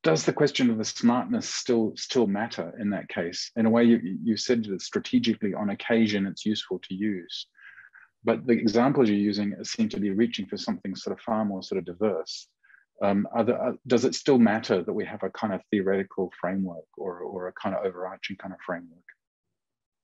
does the question of the smartness still still matter in that case? In a way, you, you said that strategically on occasion it's useful to use, but the examples you're using seem to be reaching for something sort of far more sort of diverse. Um, there, uh, does it still matter that we have a kind of theoretical framework or, or a kind of overarching kind of framework?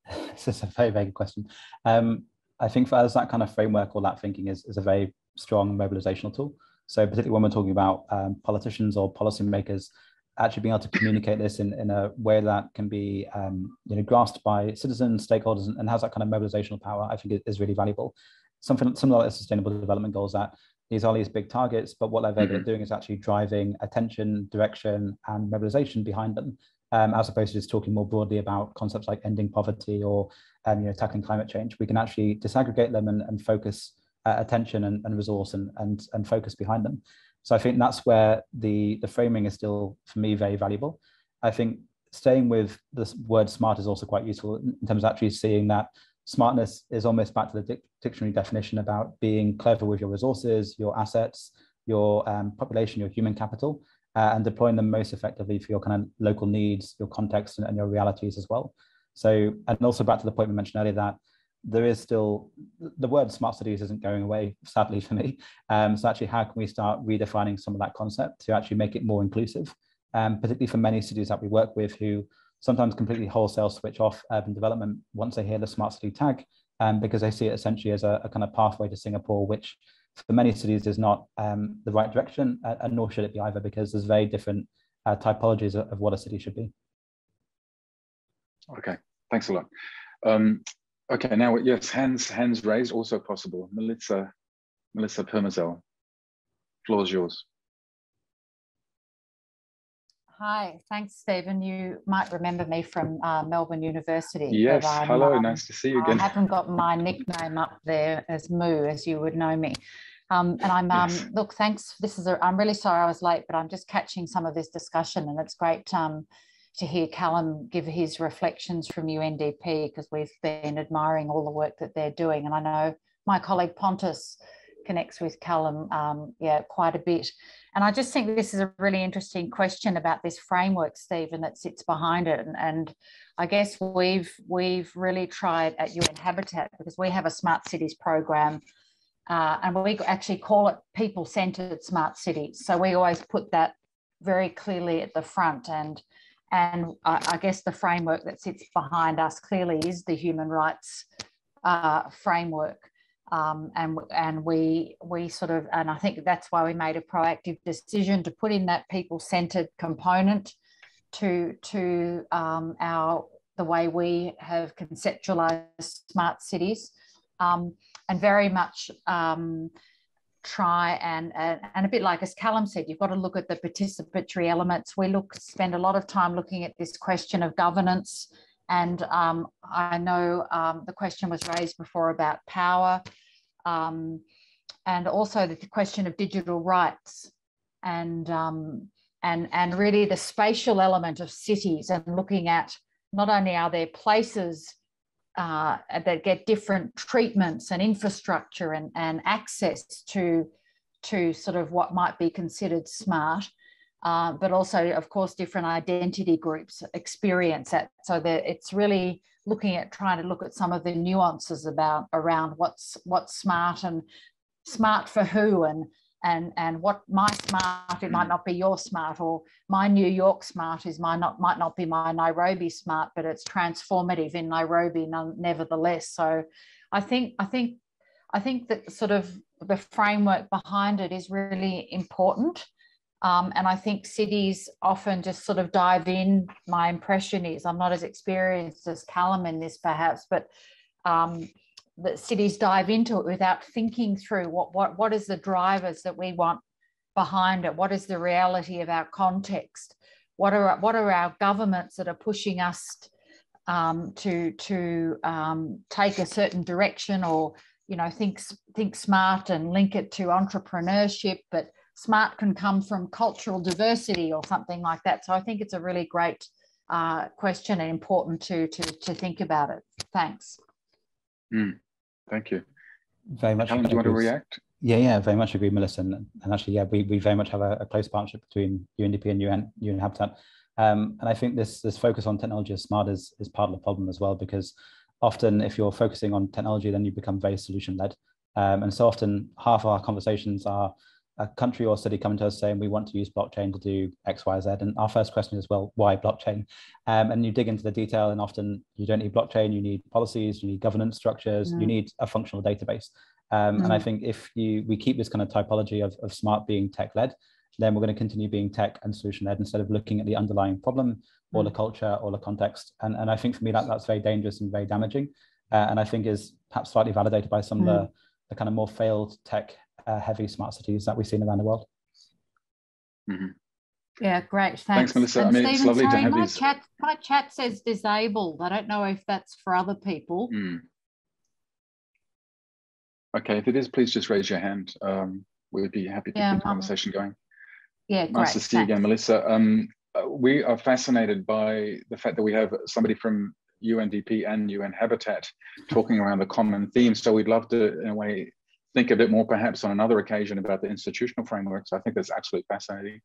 This is a very, good question. Um, I think for us, that kind of framework or that thinking is, is a very strong mobilizational tool. So particularly when we're talking about um, politicians or policymakers actually being able to communicate this in, in a way that can be um, you know grasped by citizens, stakeholders, and, and, has that kind of mobilizational power, I think is really valuable. Something similar like the Sustainable Development Goals that these are these big targets, but what they're mm-hmm. doing is actually driving attention, direction, and mobilization behind them, um, as opposed to just talking more broadly about concepts like ending poverty or um, you know tackling climate change. We can actually disaggregate them and, and focus uh, attention and, and resource and, and, and focus behind them. So I think that's where the, the framing is still, for me, very valuable. I think staying with the word smart is also quite useful in terms of actually seeing that smartness is almost back to the dictionary definition about being clever with your resources, your assets, your um, population, your human capital, uh, and deploying them most effectively for your kind of local needs, your context, and, and your realities as well. So, and also back to the point we mentioned earlier that there is still the word smart cities isn't going away, sadly for me. Um, so actually, how can we start redefining some of that concept to actually make it more inclusive, um, particularly for many cities that we work with who sometimes completely wholesale switch off urban development once they hear the smart city tag, um, because they see it essentially as a, a, kind of pathway to Singapore, which for many cities is not um, the right direction, uh, and nor should it be either, because there's very different uh, typologies of, of, what a city should be. Okay, thanks a lot. Um, Okay, now yes, hands hands raised also possible. Melissa, Melissa Permezel, floor is yours. Hi, thanks, Stephen. You might remember me from uh, Melbourne University. Yes, hello, um, nice to see you again. I haven't got my nickname up there as Moo, as you would know me. Um, and I'm, um, yes. look, thanks. This is, a, I'm really sorry I was late, but I'm just catching some of this discussion and it's great um, to hear Calum give his reflections from UNDP because we've been admiring all the work that they're doing. And I know my colleague Pontus connects with Calum, um, yeah, quite a bit. And I just think this is a really interesting question about this framework, Stephen, that sits behind it. And, and I guess we've we've really tried at UN Habitat because we have a smart cities program, uh, and we actually call it people-centered smart cities. So we always put that very clearly at the front and and I, I guess the framework that sits behind us clearly is the human rights uh, framework. Um, and and we we sort of and I think that's why we made a proactive decision to put in that people centered component to to um, our the way we have conceptualized smart cities um, and very much um, try and, and, and a bit like as Calum said, you've got to look at the participatory elements. We look spend a lot of time looking at this question of governance, and um, I know um, the question was raised before about power, um, and also the question of digital rights, and um, and and really the spatial element of cities, and looking at not only are there places uh, that get different treatments and infrastructure and, and access to, to sort of what might be considered smart. Uh, but also, of course, different identity groups experience that. So that it's really looking at trying to look at some of the nuances about around what's what's smart and smart for who and and and what my smart it might mm. not be your smart or my new york smart is my not might not be my nairobi smart but it's transformative in nairobi nevertheless so i think i think i think that sort of the framework behind it is really important um, and I think cities often just sort of dive in. My impression is I'm not as experienced as Calum in this, perhaps, but um, that cities dive into it without thinking through what what what is the drivers that we want behind it? What is the reality of our context? What are what are our governments that are pushing us um, to to um, take a certain direction or you know think think smart and link it to entrepreneurship but smart can come from cultural diversity or something like that. So i think it's a really great uh, question and important to to to think about it. Thanks. Mm. Thank you. Very much. Alan, do you want to react? Yeah, yeah, very much agree, Melissa. And, and actually, yeah, we, we very much have a, a, close partnership between UNDP and UN, UN Habitat. Um, and I think this this focus on technology as smart is, is part of the problem as well, because often if you're focusing on technology, then you become very solution led. Um, and so often half of our conversations are a country or city coming to us saying we want to use blockchain to do X, Y, Z. And our first question is, well, why blockchain? Um, and you dig into the detail, and often you don't need blockchain, you need policies, you need governance structures, mm. you need a functional database. Um, mm. And I mm. think if you we keep this kind of typology of, of smart being tech led, then we're going to continue being tech and solution led instead of looking at the underlying problem or mm. the culture or the context. And, and I think for me that that's very dangerous and very damaging. Uh, and I think is perhaps slightly validated by some of the, mm. the kind of more failed tech uh, heavy smart cities that we've seen around the world. Mm-hmm. Yeah, great. Thanks, Thanks Melissa. And I mean, Stephen, it's lovely sorry, to have my these. Chat, my chat says disabled. I don't know if that's for other people. Mm. Okay, if it is, please just raise your hand. Um, we would be happy to yeah, keep the conversation going. Yeah, nice great. to see you again, Melissa. Um, uh, we are fascinated by the fact that we have somebody from UNDP and UN Habitat talking around the common theme. So we'd love to, in a way, think a bit more perhaps on another occasion about the institutional frameworks. I think that's absolutely fascinating.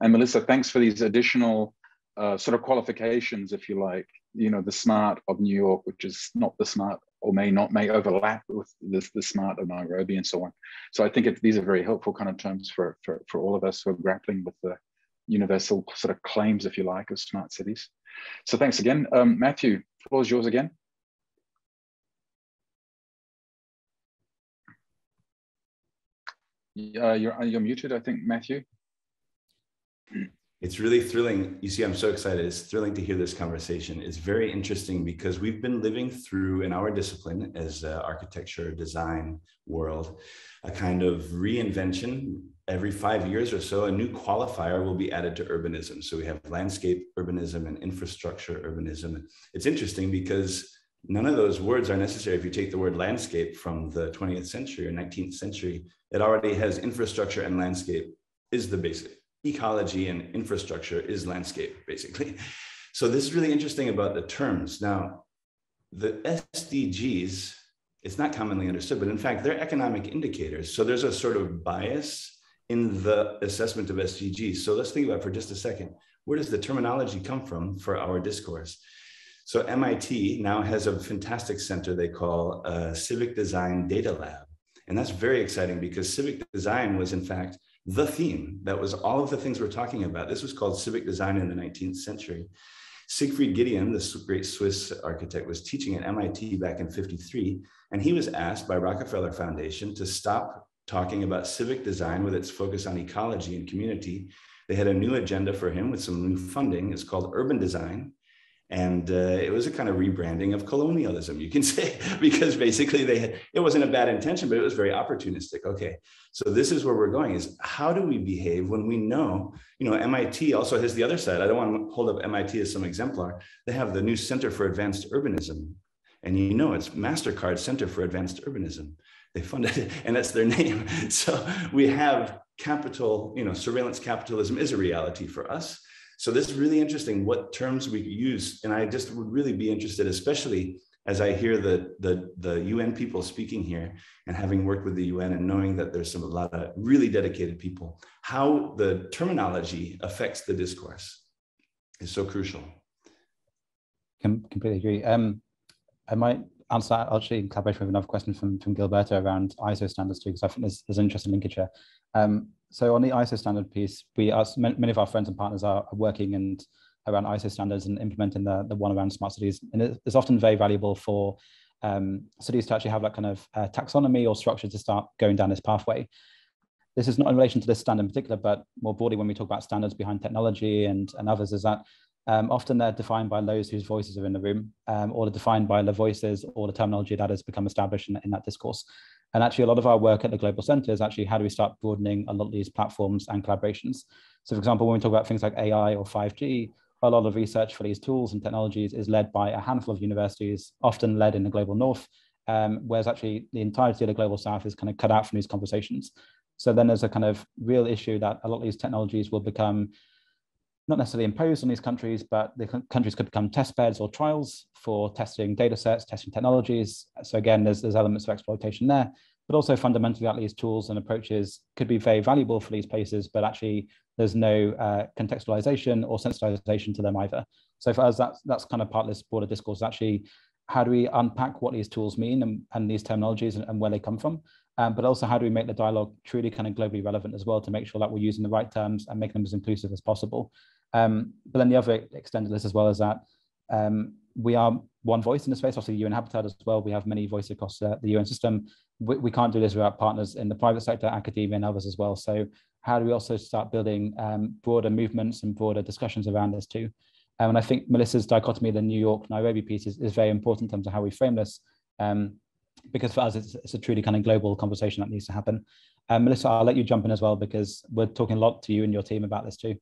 And Melissa, thanks for these additional uh, sort of qualifications, if you like. You know, the smart of New York, which is not the smart or may not may overlap with this, the smart of Nairobi and so on. So I think it, these are very helpful kind of terms for, for, for all of us who are grappling with the universal sort of claims, if you like, of smart cities. So thanks again. Um, Matthew, floor is yours again. Uh, you're, you're muted, I think, Matthew. It's really thrilling. You see, I'm so excited. It's thrilling to hear this conversation. It's very interesting because we've been living through, in our discipline as architecture design world, a kind of reinvention. Every five years or so, a new qualifier will be added to urbanism. So we have landscape urbanism and infrastructure urbanism. It's interesting because none of those words are necessary. If you take the word landscape from the 20th century or 19th century, it already has infrastructure and landscape is the basic. Ecology and infrastructure is landscape, basically. So this is really interesting about the terms. Now, the SDGs, it's not commonly understood, but in fact, they're economic indicators. So there's a sort of bias in the assessment of SDGs. So let's think about for just a second. Where does the terminology come from for our discourse? So MIT now has a fantastic center they call a Civic Design Data Lab. And that's very exciting because civic design was, in fact, the theme. That was all of the things we're talking about. This was called civic design in the 19th century. Siegfried Giedion, this great Swiss architect, was teaching at MIT back in 53, and he was asked by Rockefeller Foundation to stop talking about civic design with its focus on ecology and community. They had a new agenda for him with some new funding. It's called urban design and uh, it was a kind of rebranding of colonialism you can say because basically they had it wasn't a bad intention but it was very opportunistic. Okay so this is where we're going is how do we behave when we know you know mit also has the other side. I don't want to hold up mit as some exemplar. They have the new center for advanced urbanism. And you know it's mastercard center for advanced urbanism. They funded it and that's their name. So we have capital you know surveillance capitalism is a reality for us so this is really interesting what terms we use. And I just would really be interested, especially as I hear the, the, the UN people speaking here and having worked with the UN and knowing that there's some, a lot of really dedicated people, how the terminology affects the discourse is so crucial. completely agree. Um, I might answer that actually in collaboration with another question from, from Gilberto around ISO standards too, because I think there's, there's an interesting linkage here. Um, so on the ISO standard piece, we are, many of our friends and partners are working and around ISO standards and implementing the, the one around smart cities. And it's often very valuable for um, cities to actually have that kind of uh, taxonomy or structure to start going down this pathway. This is not in relation to this standard in particular, but more broadly when we talk about standards behind technology and, and others, is that um, often they're defined by those whose voices are in the room, um, or they're defined by the voices or the terminology that has become established in, in that discourse. And actually, a lot of our work at the Global Center is actually how do we start broadening a lot of these platforms and collaborations. So, for example, when we talk about things like AI or 5G, a lot of research for these tools and technologies is led by a handful of universities, often led in the global north, um, whereas actually the entirety of the global south is kind of cut out from these conversations. So then there's a kind of real issue that a lot of these technologies will become not necessarily imposed on these countries, but the countries could become test beds or trials for testing data sets, testing technologies. So again, there's, there's elements of exploitation there, but also fundamentally that these tools and approaches could be very valuable for these places, but actually there's no uh, contextualization or sensitization to them either. So for us, that's, that's kind of part of this broader discourse, actually, how do we unpack what these tools mean and, and these terminologies and, and where they come from? Um, but also how do we make the dialogue truly kind of globally relevant as well to make sure that we're using the right terms and making them as inclusive as possible. Um, but then the other extended list as well is that um, we are one voice in the space, obviously UN Habitat as well. We have many voices across the UN system. We, we, can't do this without partners in the private sector, academia and others as well. So how do we also start building um, broader movements and broader discussions around this too? Um, and I think Melissa's dichotomy, the New York Nairobi piece is, is very important in terms of how we frame this. Um, because for us, it's, it's, a truly kind of global conversation that needs to happen. Um, Melissa, I'll let you jump in as well because we're talking a lot to you and your team about this too.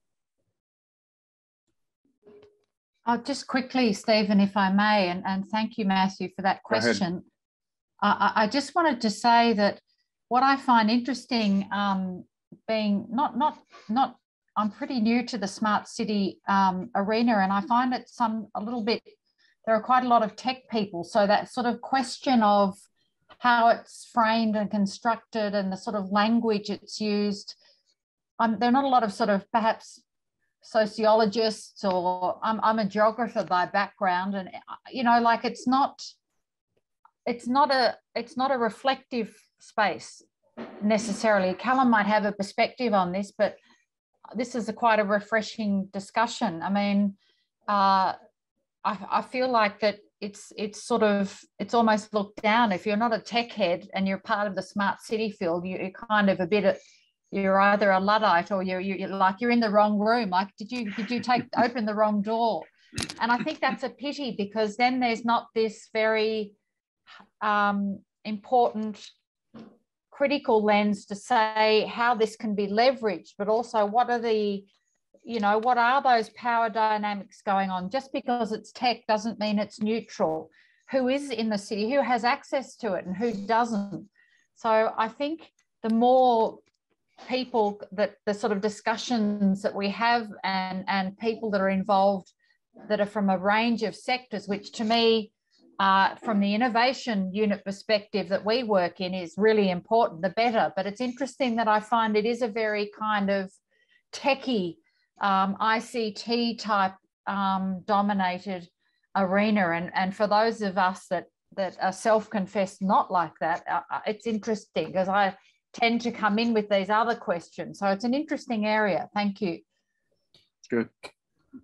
Oh, just quickly, Stephen, if I may, and, and thank you, Matthew, for that question. I, I, just wanted to say that what I find interesting, um, being not not not, I'm pretty new to the smart city um, arena, and I find it some a little bit. There are quite a lot of tech people, so that sort of question of how it's framed and constructed and the sort of language it's used. Um, there are not a lot of sort of perhaps sociologists or I'm, I'm a geographer by background and you know like it's not it's not a it's not a reflective space necessarily. Calum might have a perspective on this but this is a quite a refreshing discussion. I mean uh, I, I feel like that it's it's sort of it's almost looked down. If you're not a tech head and you're part of the smart city field you, are kind of a bit you're either a luddite or you're, you're like you're in the wrong room. Like did you did you take open the wrong door? And i think that's a pity because then there's not this very um, important critical lens to say how this can be leveraged but also what are the you know what are those power dynamics going on? Just because it's tech doesn't mean it's neutral. Who is in the city? Who has access to it and who doesn't? So i think the more people that the sort of discussions that we have and and people that are involved that are from a range of sectors which to me uh, from the innovation unit perspective that we work in is really important the better. But it's interesting that i find it is a very kind of techie um, ict type um, dominated arena. And and for those of us that that are self-confessed not like that uh, uh it's interesting because i tend to come in with these other questions. So it's an interesting area. Thank you. Good.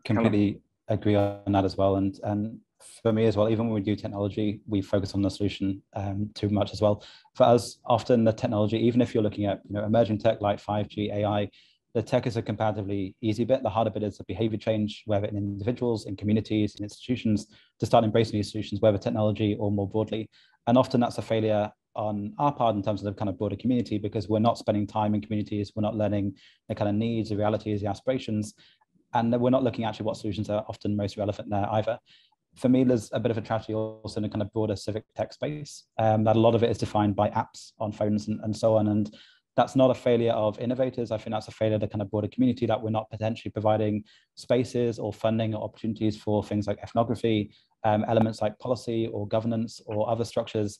Completely agree on that as well. And and for me as well, even when we do technology, we focus on the solution um, too much as well. For us, often the technology, even if you're looking at you know emerging tech like 5G, AI, the tech is a comparatively easy bit. The harder bit is the behavior change, whether in individuals, in communities, in institutions, to start embracing these solutions, whether technology or more broadly. And often that's a failure on our part in terms of the kind of broader community because we're not spending time in communities, we're not learning the kind of needs, the realities, the aspirations, and we're not looking actually what solutions are often most relevant there either. For me, there's a bit of a tragedy also in a kind of broader civic tech space um, that a lot of it is defined by apps on phones and, and so on. And that's not a failure of innovators. I think that's a failure of the kind of broader community that we're not potentially providing spaces or funding or opportunities for things like ethnography, um, elements like policy or governance or other structures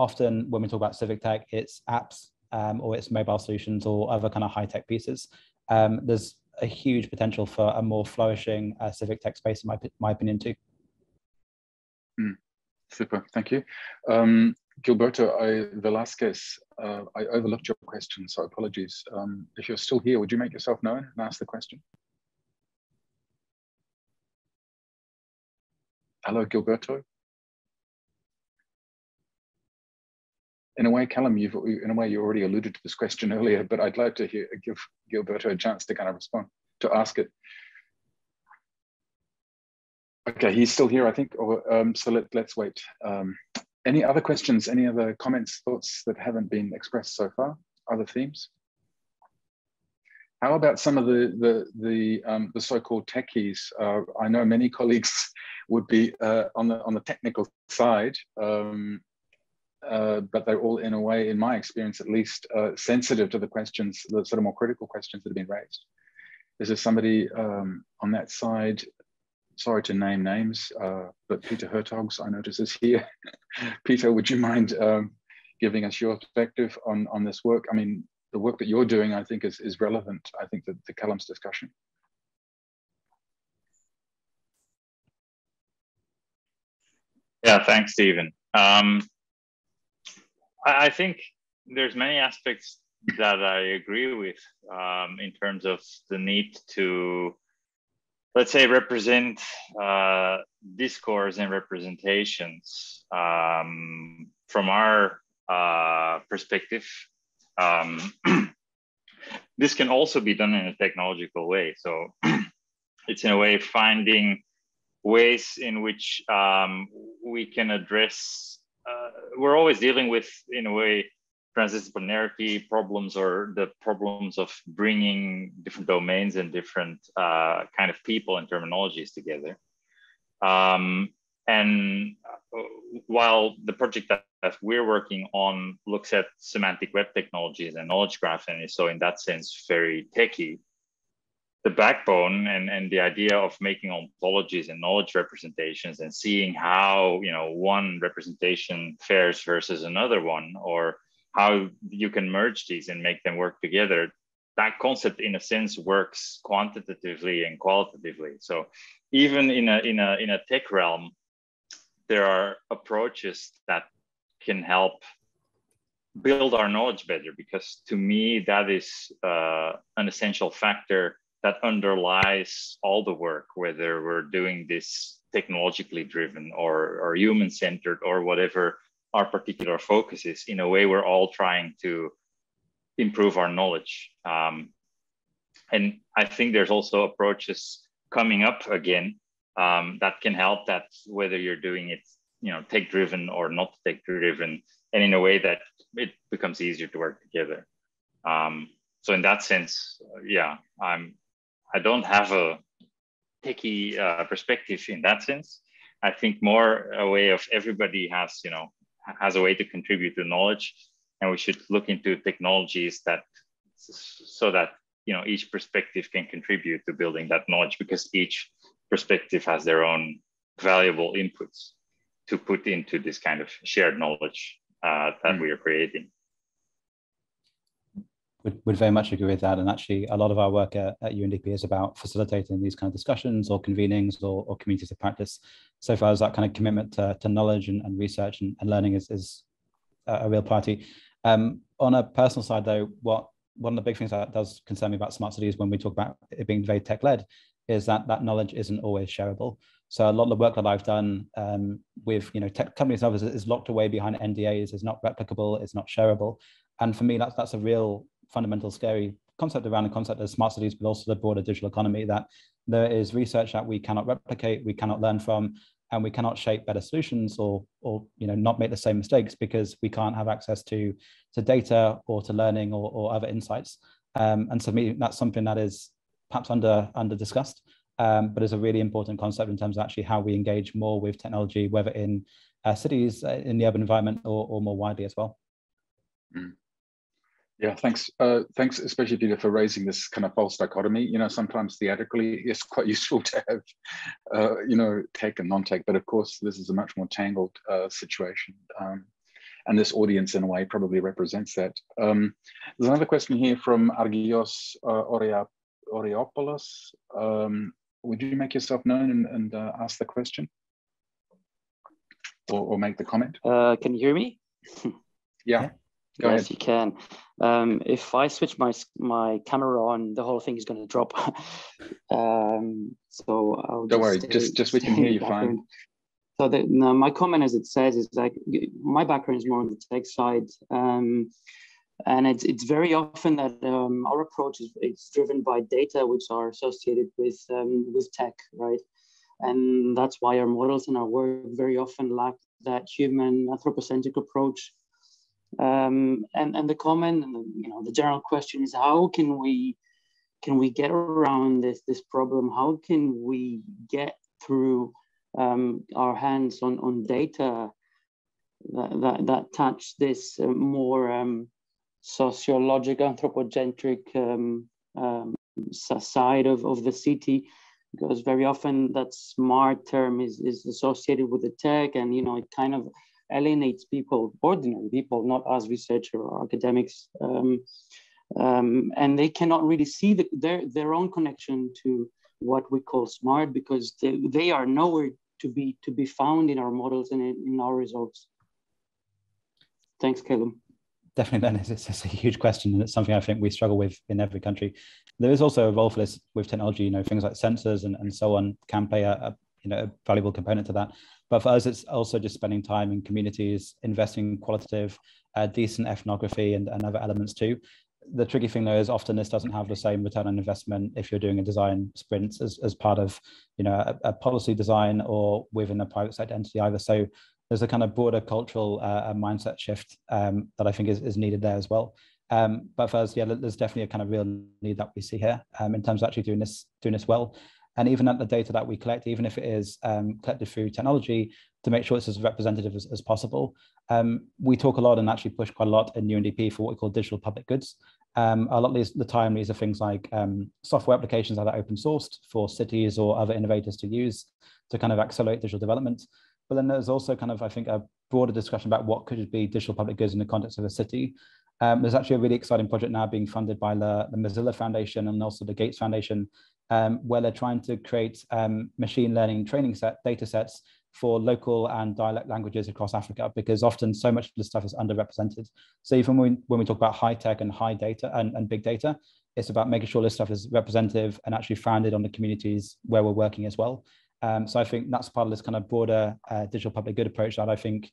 often when we talk about civic tech, it's apps um, or it's mobile solutions or other kind of high tech pieces. Um, there's a huge potential for a more flourishing uh, civic tech space, in my, my opinion, too. Mm. Super, thank you. Um, Gilberto I, Velasquez, uh, I overlooked your question, so apologies. Um, if you're still here, would you make yourself known and ask the question? Hello, Gilberto. In a way, Calum, you've in a way you already alluded to this question earlier, but I'd like to hear, give Gilberto a chance to kind of respond, to ask it. Okay, he's still here, I think. Or, um, so let, let's wait. Um, any other questions, any other comments, thoughts that haven't been expressed so far? Other themes? How about some of the the the, um, the so-called techies? Uh, I know many colleagues would be uh, on the on the technical side, um, uh, but they're all in a way, in my experience at least, uh, sensitive to the questions, the sort of more critical questions that have been raised. Is there somebody um, on that side sorry to name names, uh, but Peter Hertogs, I notice, is here. Peter, would you mind um, giving us your perspective on, on this work? I mean, the work that you're doing, I think, is, is relevant, I think, to, to Calum's discussion. Yeah, thanks, Stephen. Um, I, think there's many aspects that I agree with um, in terms of the need to let's say represent uh, discourse and representations um, from our uh, perspective. Um, this can also be done in a technological way. So it's in a way finding ways in which um, we can address uh, we're always dealing with in a way transdisciplinarity problems or the problems of bringing different domains and different uh, kind of people and terminologies together. Um, and uh, while the project that, that, we're working on looks at semantic web technologies and knowledge graph and is so in that sense very techy, the backbone and, and the idea of making ontologies and knowledge representations and seeing how you know one representation fares versus another one or how you can merge these and make them work together that concept in a sense works quantitatively and qualitatively. So even in a in a in a tech realm there are approaches that can help build our knowledge better because to me that is uh, an essential factor that underlies all the work whether we're doing this technologically driven or, or human centered or whatever our particular focuses. In a way, we're all trying to improve our knowledge. Um, and I think there's also approaches coming up again um, that can help that whether you're doing it, you know, tech driven or not tech driven, and in a way that it becomes easier to work together. Um, so in that sense, yeah, I'm. I don't have a techie uh, perspective in that sense. I think more a way of everybody has, you know, has a way to contribute to knowledge and we should look into technologies that so that you know each perspective can contribute to building that knowledge because each perspective has their own valuable inputs to put into this kind of shared knowledge uh, that mm. we are creating would, would very much agree with that. And actually, a lot of our work at, at UNDP is about facilitating these kind of discussions or convenings or, or communities of practice. So far as that kind of commitment to, to knowledge and, and research and, and, learning is, is a, real priority. Um, on a personal side, though, what one of the big things that does concern me about smart cities when we talk about it being very tech led is that that knowledge isn't always shareable. So a lot of the work that I've done um, with you know tech companies and others is locked away behind NDAs, is not replicable, it's not shareable. And for me, that's that's a real fundamental scary concept around the concept of smart cities, but also the broader digital economy that there is research that we cannot replicate, we cannot learn from, and we cannot shape better solutions or, or you know, not make the same mistakes because we can't have access to, to data or to learning or, or other insights. Um, and so me, that's something that is perhaps under, under discussed, um, but is a really important concept in terms of actually how we engage more with technology, whether in uh, cities, uh, in the urban environment, or, or more widely as well. Mm. Yeah, thanks. Uh, thanks, especially Peter, for raising this kind of false dichotomy. You know, sometimes theatrically, it's quite useful to have, uh, you know, tech and non-tech, but of course, this is a much more tangled uh, situation. Um, and this audience, in a way, probably represents that. Um, there's another question here from Argios uh, Oreopoulos. Um, would you make yourself known and, and uh, ask the question? or, or make the comment? Uh, can you hear me? yeah. Go yes, ahead. you can. Um, if I switch my my camera on, the whole thing is going to drop. um, so I'll don't worry. Stay, just just we can hear you fine. So the, no, my comment, as it says, is like my background is more on the tech side, um, and it's it's very often that um, our approach is it's driven by data which are associated with um, with tech, right? And that's why our models and our work very often lack that human anthropocentric approach um, and and the comment and the, you know the general question is how can we can we get around this this problem? How can we get through um, our hands on on data that that, that touch this uh, more um, sociological anthropocentric um, um, side of, of the city because very often that smart term is, is associated with the tech and you know it kind of alienates people, ordinary people, not us researchers or academics. Um, um, and they cannot really see the, their, their own connection to what we call smart because they, they are nowhere to be to be found in our models and in, in our results. Thanks, Caleb. Definitely, then it's, it's a huge question, and it's something I think we struggle with in every country. There is also a role for this with technology. You know, things like sensors and, and so on can play a, a you know a valuable component to that. But for us, it's also just spending time in communities, investing in qualitative, uh, decent ethnography and, and other elements too. The tricky thing though is often this doesn't have the same return on investment if you're doing a design sprint as, as part of, you know, a, a policy design or within a private sector entity either. So there's a kind of broader cultural uh, mindset shift um, that I think is, is needed there as well. Um, but for us, yeah, there's definitely a kind of real need that we see here um, in terms of actually doing this doing this well and even at the data that we collect, even if it is um, collected through technology, to make sure it's as representative as, as possible. Um, we talk a lot and actually push quite a lot in UNDP for what we call digital public goods. Um, a lot of the time, these are things like um, software applications that are open sourced for cities or other innovators to use to kind of accelerate digital development. But then there's also kind of, I think, a broader discussion about what could be digital public goods in the context of a city. Um, there's actually a really exciting project now being funded by the, the Mozilla Foundation and also the Gates Foundation um, where they're trying to create um, machine learning training set data sets for local and dialect languages across Africa, because often so much of this stuff is underrepresented. So even when we, when we talk about high tech and high data and, and big data, it's about making sure this stuff is representative and actually founded on the communities where we're working as well. Um, so I think that's part of this kind of broader uh, digital public good approach that I think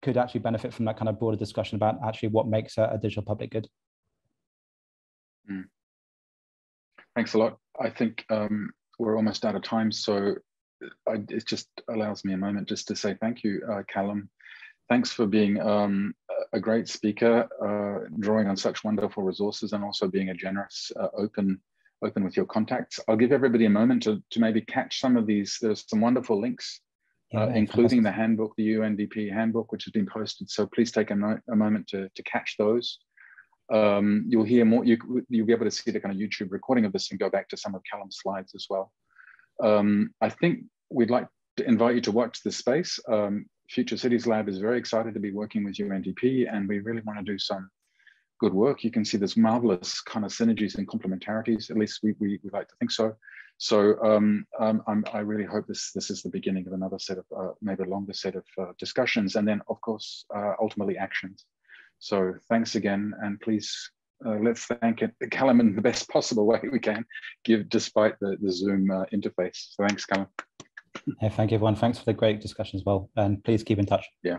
could actually benefit from that kind of broader discussion about actually what makes a, a digital public good. Mm. Thanks a lot. I think um, we're almost out of time, so I, it just allows me a moment just to say thank you, uh, Calum. Thanks for being um, a great speaker, uh, drawing on such wonderful resources, and also being a generous, uh, open, open with your contacts. I'll give everybody a moment to, to maybe catch some of these. There's some wonderful links, yeah, uh, including the handbook, the UNDP handbook, which has been posted. So please take a, no a moment to, to catch those um, you'll hear more, you, will be able to see the kind of YouTube recording of this and go back to some of Calum's slides as well. Um, I think we'd like to invite you to watch this space. Um, Future Cities Lab is very excited to be working with UNDP and we really want to do some good work. You can see there's marvelous kind of synergies and complementarities, at least we, we, we like to think so. So um, um, i really hope this, this is the beginning of another set of, uh, maybe a longer set of uh, discussions and then of course, uh, ultimately actions. So thanks again, and please uh, let's thank it, Calum in the best possible way we can, give despite the, the Zoom uh, interface. So thanks, Calum. Yeah, thank you, everyone. Thanks for the great discussion as well, and please keep in touch. Yeah.